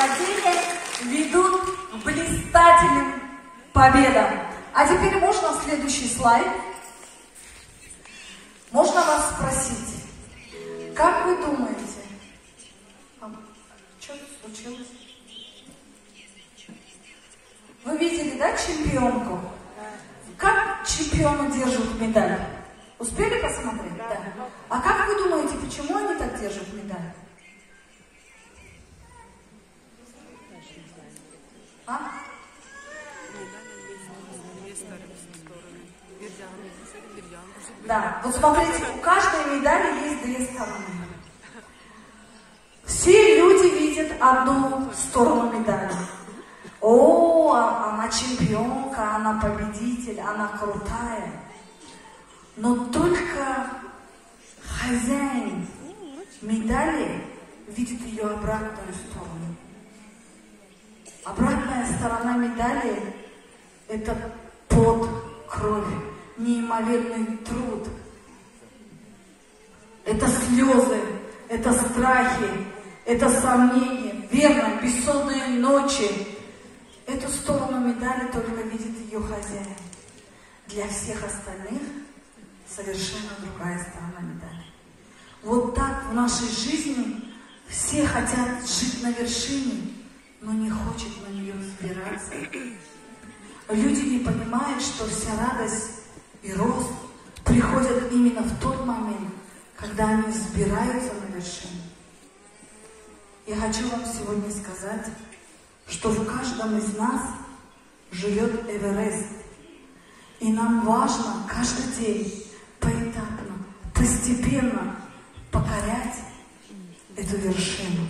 нападения ведут к блистательным победам. А теперь можно следующий слайд? Можно вас спросить, как вы думаете, а, что случилось? Вы видели, да, чемпионку? Как чемпионы держат медаль? Успели посмотреть? Да. А как вы думаете, почему они так держат медаль? Да, вот смотрите, у каждой медали есть две стороны. Все люди видят одну сторону медали. О, она чемпионка, она победитель, она крутая. Но только хозяин медали видит ее обратную сторону. Обратная сторона медали – это кровь, неимоверный труд. Это слезы, это страхи, это сомнения, верно, бессонные ночи. Эту сторону медали только видит ее хозяин. Для всех остальных совершенно другая сторона медали. Вот так в нашей жизни все хотят жить на вершине, но не хочет на нее взбираться. Люди не понимают, что вся радость и рост приходят именно в тот момент, когда они взбираются на вершину. Я хочу вам сегодня сказать, что в каждом из нас живет Эверест. И нам важно каждый день поэтапно, постепенно покорять эту вершину.